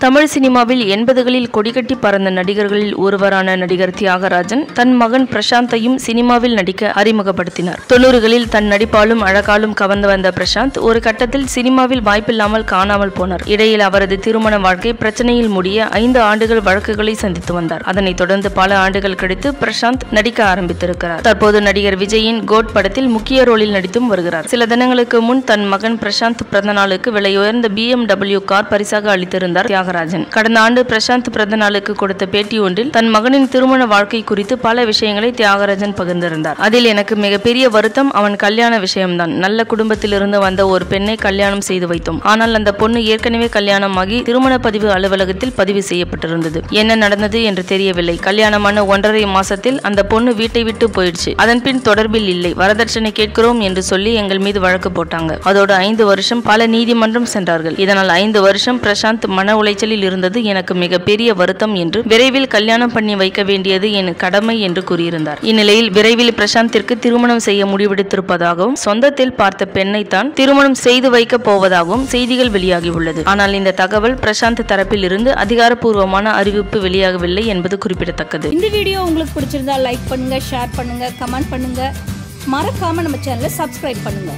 தமிழ் சினிமாவில் எண்பதுகளில் கொடிகட்டி பறந்த நடிகர்களில் ஒருவரான நடிகர் தியாகராஜன் தன் மகன் பிரசாந்தையும் சினிமாவில் நடிக்க அறிமுகப்படுத்தினார். தொண்ணூறுகளில் தன் நடிப்பாலும் அழகாலும் கவர்ந்து வந்த பிரசாந்த் ஒரு கட்டத்தில் சினிமாவில் வாய்ப்பில்லாமல் காணாமல் போனார். இடையில் அவரது திருமண வாழ்க்கை பிரச்சனையில் முடிய ஐந்து ஆண்டுகள் வழக்குகளை சந்தித்து வந்தார். அதனைத் தொடர்ந்து பல ஆண்டுகள் கழித்து பிரசாந்த் நடிக்க ஆரம்பித்திருக்கிறார். தற்போது நடிகர் விஜயின் கோட் படத்தில் முக்கிய ரோலில் நடித்தும் வருகிறார். சில தினங்களுக்கு முன் தன் மகன் பிரசாந்த் பிறந்த நாளுக்கு விலையுயர்ந்த பிஎம்டபிள்யூ கார் பரிசாக அளித்திருந்தார் தியாகராஜன். கடந்த ஆண்டு பிரசாந்த் பிறந்த நாளுக்கு கொடுத்த பேட்டி ஒன்றில் தன் மகனின் திருமண வாழ்க்கை குறித்து பல விஷயங்களை தியாகராஜன் பகிர்ந்திருந்தார். அதில் எனக்கு மிகப்பெரிய வருத்தம் அவன் கல்யாண விஷயம்தான். நல்ல குடும்பத்திலிருந்து வந்த ஒரு பெண்ணை கல்யாணம் செய்து வைத்தோம். ஆனால் அந்த பொண்ணு ஏற்கனவே கல்யாணமாகி திருமண பதிவு அலுவலகத்தில் பதிவு செய்யப்பட்டிருந்தது. என்ன நடந்தது என்று தெரியவில்லை. கல்யாணமான ஒன்றரை மாசத்தில் அந்த பொண்ணு வீட்டை விட்டு போயிடுச்சு. அதன் பின் தொடர்பில் இல்லை. வரதட்சணை கேட்கிறோம் என்று சொல்லி எங்கள் மீது வழக்கு போட்டாங்க. அதோடு ஐந்து வருஷம் பல நீதிமன்றம் சென்றார்கள். இதனால் ஐந்து வருஷம் பிரசாந்த் மன உளைச்சலில் இருந்தது. எனக்கு மிகப்பெரிய வருத்தம் என்று விரைவில் கல்யாணம் பண்ணி வைக்க வேண்டியது என் கடமை என்று கூறியிருந்தார். இந்நிலையில் விரைவில் பிரசாந்திற்கு திருமணம் செய்ய முடிவெடுத்திருப்பதாகவும் சொந்தத்தில் பார்த்த பெண்ணை தான் திருமணம் செய்து வைக்க போவதாகவும் செய்திகள் வெளியாகியுள்ளது ஆனால் இந்த தகவல் பிரசாந்த் தரப்பில் இருந்து அதிகாரப்பூர்வமான அறிவிப்பு வெளியாகவில்லை என்பது குறிப்பிடத்தக்கது. இந்த வீடியோ உங்களுக்கு பிடிச்சிருந்தா லைக் பண்ணுங்க ஷேர் பண்ணுங்க கமெண்ட் பண்ணுங்க. மறக்காம நம்ம சேனலை சப்ஸ்கிரைப் பண்ணுங்க.